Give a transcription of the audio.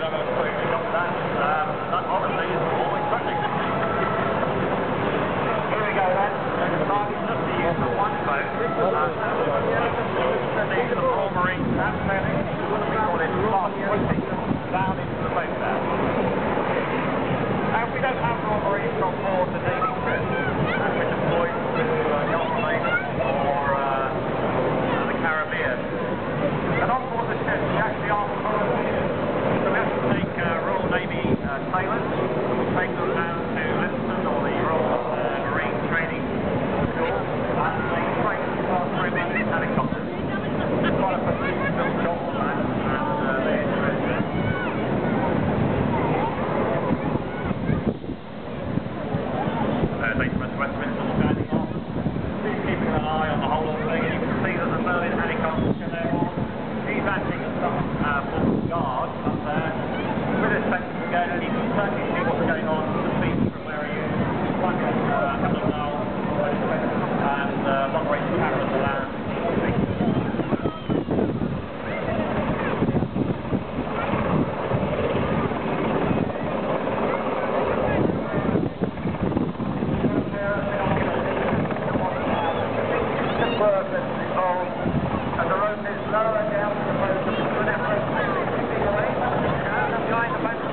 Okay, Peter, I'm going to quickly come to that. Um, that obviously is always tragic. Here we go then. Target just the use of one boat. Uh, the small marine and sailing. We call it fast floating down into the boat there. And we don't have Royal Marines on board the daily trip. And we're deployed to uh, Gulf of Aden or uh, the Caribbean. And on board the ship, we actually are volunteers. So we have to take uh, Royal Navy Thank you.